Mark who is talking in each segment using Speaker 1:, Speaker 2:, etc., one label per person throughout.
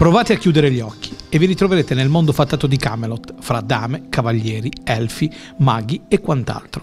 Speaker 1: Provate a chiudere gli occhi e vi ritroverete nel mondo fattato di Camelot, fra dame, cavalieri, elfi, maghi e quant'altro.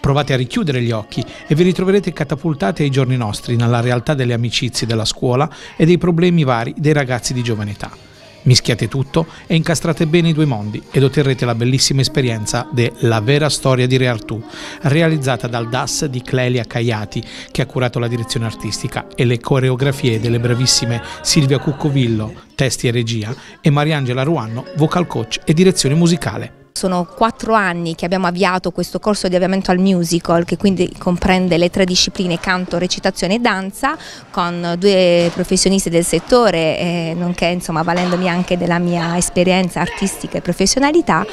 Speaker 1: Provate a richiudere gli occhi e vi ritroverete catapultati ai giorni nostri, nella realtà delle amicizie della scuola e dei problemi vari dei ragazzi di giovane età. Mischiate tutto e incastrate bene i due mondi ed otterrete la bellissima esperienza de La vera storia di Re Artù, realizzata dal DAS di Clelia Caiati, che ha curato la direzione artistica e le coreografie delle bravissime Silvia Cuccovillo, testi e regia, e Mariangela Ruanno, vocal coach e direzione musicale.
Speaker 2: Sono quattro anni che abbiamo avviato questo corso di avviamento al musical che quindi comprende le tre discipline canto, recitazione e danza con due professionisti del settore eh, nonché insomma valendomi anche della mia esperienza artistica e professionalità.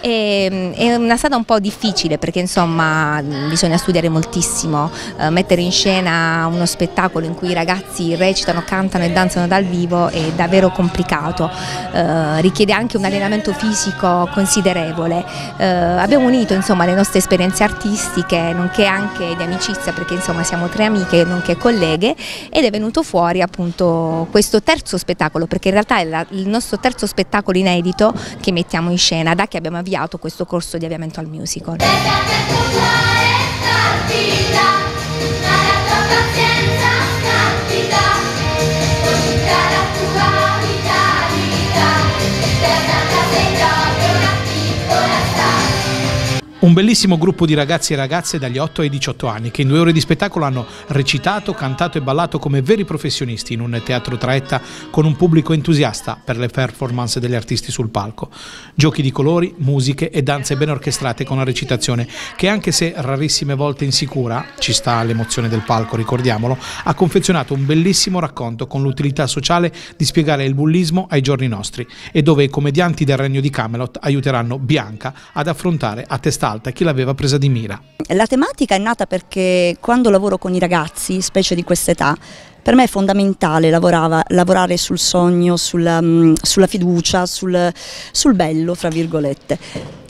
Speaker 2: E, è una strada un po' difficile perché insomma bisogna studiare moltissimo, eh, mettere in scena uno spettacolo in cui i ragazzi recitano, cantano e danzano dal vivo è davvero complicato, eh, richiede anche un allenamento fisico considerevole piacevole. Eh, abbiamo unito insomma, le nostre esperienze artistiche, nonché anche di amicizia, perché insomma siamo tre amiche, nonché colleghe, ed è venuto fuori appunto questo terzo spettacolo, perché in realtà è la, il nostro terzo spettacolo inedito che mettiamo in scena da che abbiamo avviato questo corso di avviamento al musical.
Speaker 1: Un bellissimo gruppo di ragazzi e ragazze dagli 8 ai 18 anni che in due ore di spettacolo hanno recitato, cantato e ballato come veri professionisti in un teatro traetta con un pubblico entusiasta per le performance degli artisti sul palco. Giochi di colori, musiche e danze ben orchestrate con una recitazione che anche se rarissime volte insicura, ci sta l'emozione del palco, ricordiamolo, ha confezionato un bellissimo racconto con l'utilità sociale di spiegare il bullismo ai giorni nostri e dove i commedianti del regno di Camelot aiuteranno Bianca ad affrontare a testa alta chi l'aveva presa di mira.
Speaker 3: La tematica è nata perché quando lavoro con i ragazzi, specie di questa età, per me è fondamentale lavorare sul sogno, sulla, mm, sulla fiducia, sul, sul bello, fra virgolette.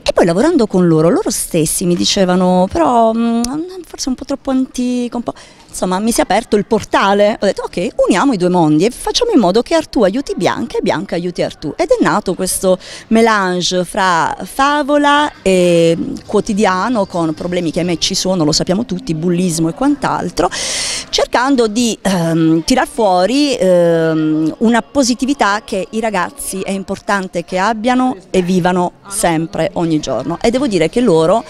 Speaker 3: E poi lavorando con loro, loro stessi mi dicevano, però mm, forse un po' troppo antico, un po' insomma mi si è aperto il portale, ho detto ok uniamo i due mondi e facciamo in modo che Artù aiuti Bianca e Bianca aiuti Artù. Ed è nato questo melange fra favola e quotidiano con problemi che a me ci sono, lo sappiamo tutti, bullismo e quant'altro, cercando di ehm, tirar fuori ehm, una positività che i ragazzi è importante che abbiano e vivano sempre, ogni giorno. E devo dire che loro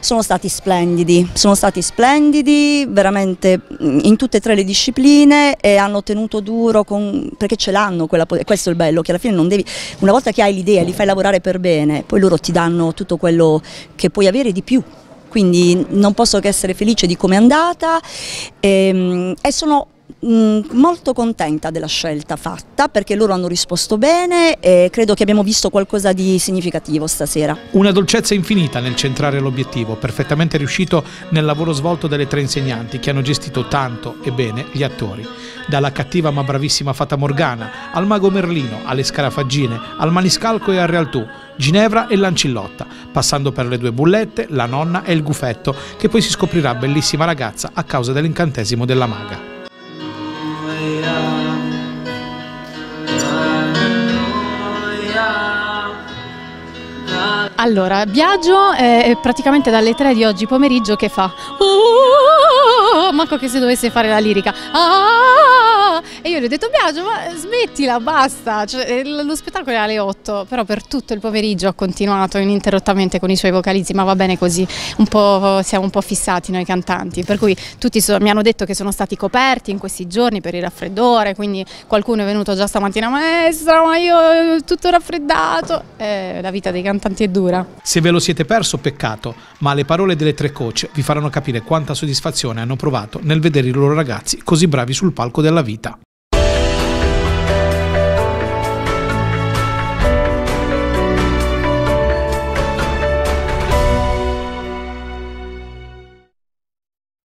Speaker 3: sono stati splendidi, sono stati splendidi veramente mm, in tutte e tre le discipline e hanno tenuto duro con, perché ce l'hanno, questo è il bello, che alla fine non devi, una volta che hai l'idea, li fai lavorare per bene, poi loro ti danno tutto quello che puoi avere di più. Quindi non posso che essere felice di come è andata e, ehm, e sono Mm, molto contenta della scelta fatta perché loro hanno risposto bene e credo che abbiamo visto qualcosa di significativo stasera.
Speaker 1: Una dolcezza infinita nel centrare l'obiettivo, perfettamente riuscito nel lavoro svolto dalle tre insegnanti che hanno gestito tanto e bene gli attori. Dalla cattiva ma bravissima Fata Morgana, al mago Merlino, alle scarafaggine, al maniscalco e al realtù, Ginevra e Lancillotta, passando per le due bullette, la nonna e il gufetto, che poi si scoprirà bellissima ragazza a causa dell'incantesimo della maga.
Speaker 4: Allora, Biagio è praticamente dalle 3 di oggi pomeriggio che fa oh, manco che se dovesse fare la lirica ah, e io gli ho detto Biagio ma smettila basta cioè, lo spettacolo è alle 8 però per tutto il pomeriggio ho continuato ininterrottamente con i suoi vocalizzi ma va bene così un siamo un po' fissati noi cantanti per cui tutti so, mi hanno detto che sono stati coperti in questi giorni per il raffreddore quindi qualcuno è venuto già stamattina maestra ma io ho tutto raffreddato eh, la vita dei cantanti è dura.
Speaker 1: Se ve lo siete perso, peccato, ma le parole delle tre coach vi faranno capire quanta soddisfazione hanno provato nel vedere i loro ragazzi così bravi sul palco della vita.